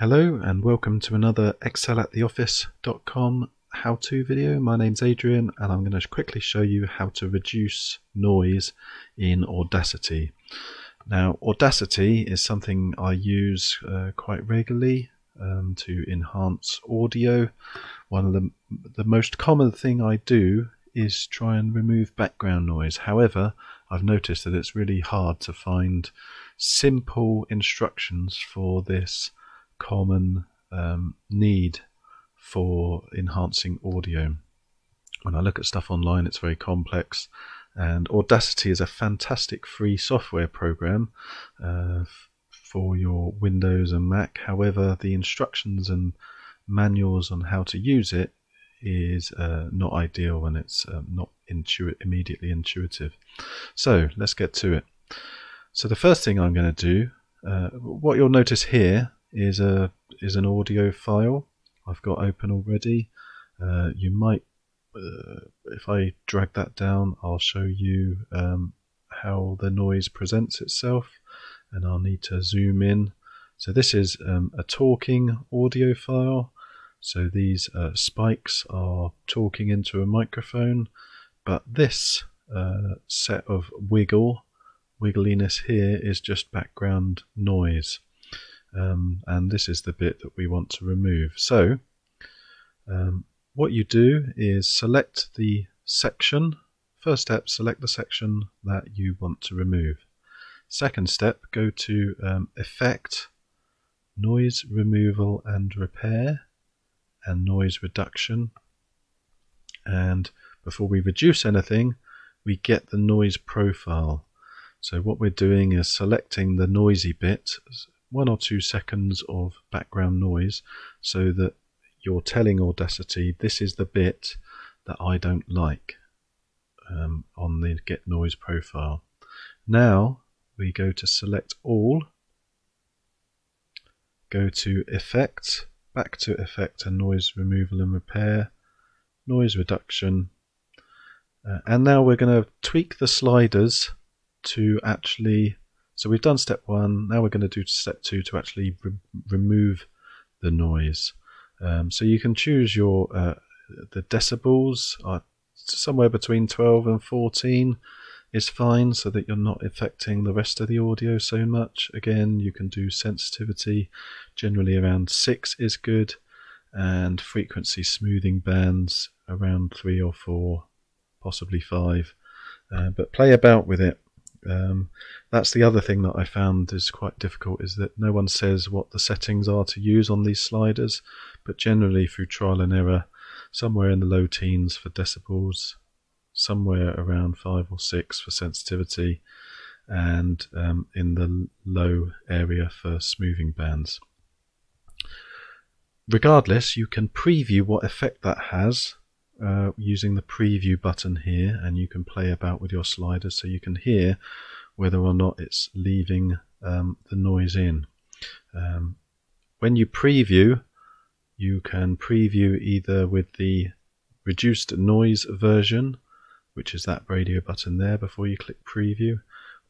Hello and welcome to another excelattheoffice.com how-to video. My name's Adrian and I'm going to quickly show you how to reduce noise in Audacity. Now Audacity is something I use uh, quite regularly um, to enhance audio. One of the, the most common thing I do is try and remove background noise. However, I've noticed that it's really hard to find simple instructions for this common um, need for enhancing audio. When I look at stuff online, it's very complex, and Audacity is a fantastic free software program uh, for your Windows and Mac. However, the instructions and manuals on how to use it is uh, not ideal and it's um, not immediately intuitive. So let's get to it. So the first thing I'm going to do, uh, what you'll notice here is a is an audio file I've got open already. Uh, you might, uh, if I drag that down, I'll show you um, how the noise presents itself, and I'll need to zoom in. So this is um, a talking audio file. So these uh, spikes are talking into a microphone, but this uh, set of wiggle, wiggliness here is just background noise um, and this is the bit that we want to remove. So um, what you do is select the section. First step, select the section that you want to remove. Second step, go to um, Effect, Noise Removal and Repair, and Noise Reduction. And before we reduce anything, we get the noise profile. So what we're doing is selecting the noisy bit one or two seconds of background noise so that you're telling Audacity this is the bit that I don't like um, on the get noise profile. Now we go to select all, go to effect, back to effect and noise removal and repair, noise reduction, uh, and now we're going to tweak the sliders to actually so we've done step one. Now we're going to do step two to actually re remove the noise. Um, so you can choose your uh, the decibels are somewhere between 12 and 14 is fine so that you're not affecting the rest of the audio so much. Again, you can do sensitivity. Generally around 6 is good and frequency smoothing bands around 3 or 4, possibly 5. Uh, but play about with it. Um, that's the other thing that I found is quite difficult is that no one says what the settings are to use on these sliders, but generally through trial and error, somewhere in the low teens for decibels, somewhere around five or six for sensitivity, and um, in the low area for smoothing bands. Regardless, you can preview what effect that has uh, using the preview button here and you can play about with your sliders so you can hear whether or not it's leaving um, the noise in. Um, when you preview, you can preview either with the reduced noise version, which is that radio button there before you click preview,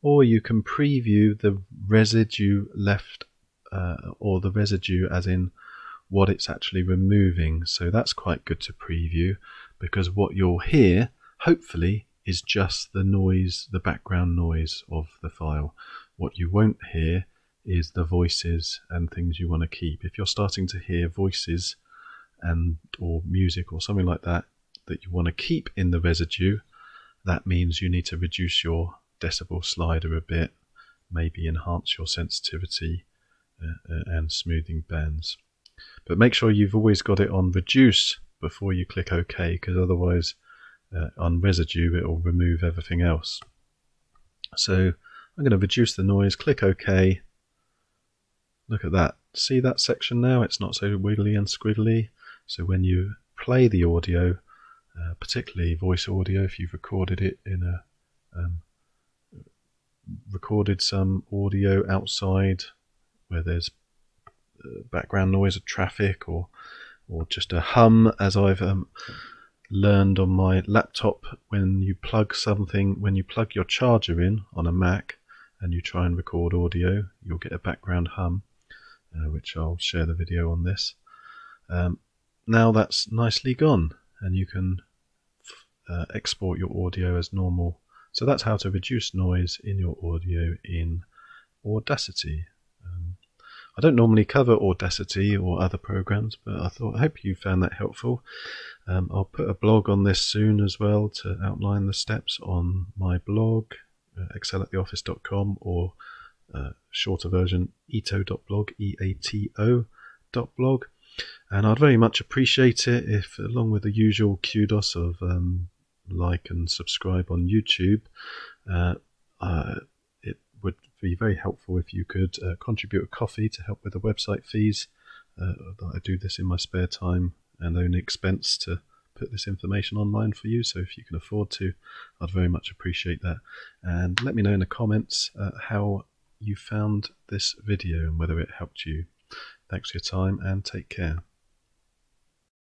or you can preview the residue left uh, or the residue as in what it's actually removing. So that's quite good to preview because what you'll hear, hopefully, is just the noise, the background noise of the file. What you won't hear is the voices and things you want to keep. If you're starting to hear voices and or music or something like that that you want to keep in the residue, that means you need to reduce your decibel slider a bit, maybe enhance your sensitivity uh, uh and smoothing bands. But make sure you've always got it on reduce before you click OK, because otherwise uh, on residue it will remove everything else. So I'm going to reduce the noise, click OK. Look at that. See that section now? It's not so wiggly and squiggly. So when you play the audio, uh, particularly voice audio, if you've recorded it in a um, recorded some audio outside where there's background noise of traffic or or just a hum as I've um, learned on my laptop when you plug something when you plug your charger in on a Mac and you try and record audio you'll get a background hum uh, which I'll share the video on this. Um, now that's nicely gone, and you can uh, export your audio as normal. So that's how to reduce noise in your audio in Audacity. I don't normally cover Audacity or other programs, but I thought I hope you found that helpful. Um, I'll put a blog on this soon as well to outline the steps on my blog, uh, excelattheoffice.com, or uh, shorter version, eato.blog, E-A-T-O dot blog. And I'd very much appreciate it if, along with the usual kudos of um, like and subscribe on YouTube, uh, uh, very helpful if you could uh, contribute a coffee to help with the website fees. Uh, I do this in my spare time and own expense to put this information online for you. So if you can afford to, I'd very much appreciate that. And let me know in the comments uh, how you found this video and whether it helped you. Thanks for your time and take care.